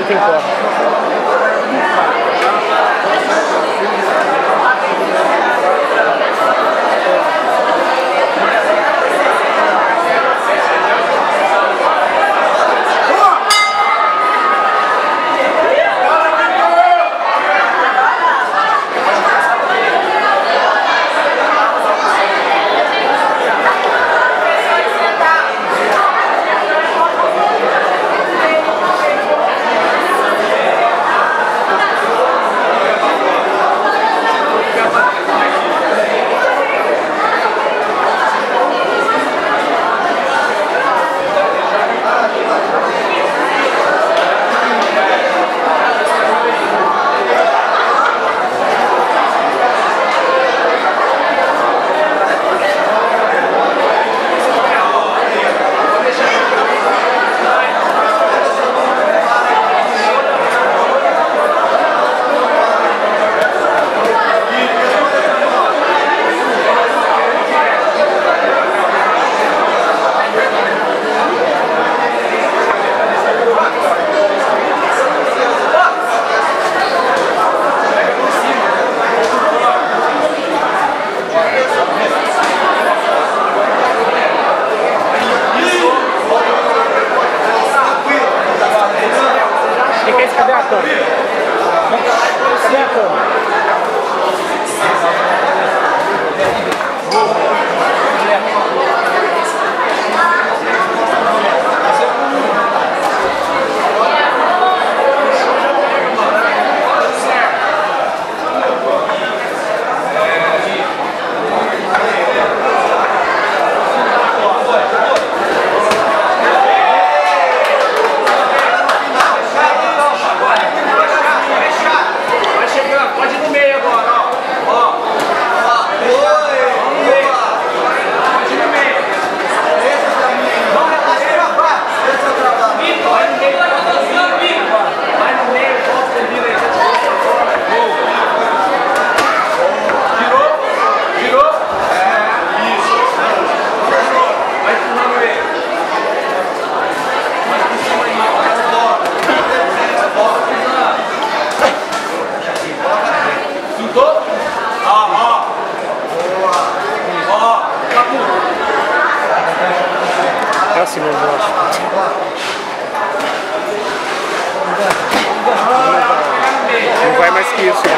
tem corda. Cadê a câmera? Cadê a câmera? máximo. Não vai mais que isso, né?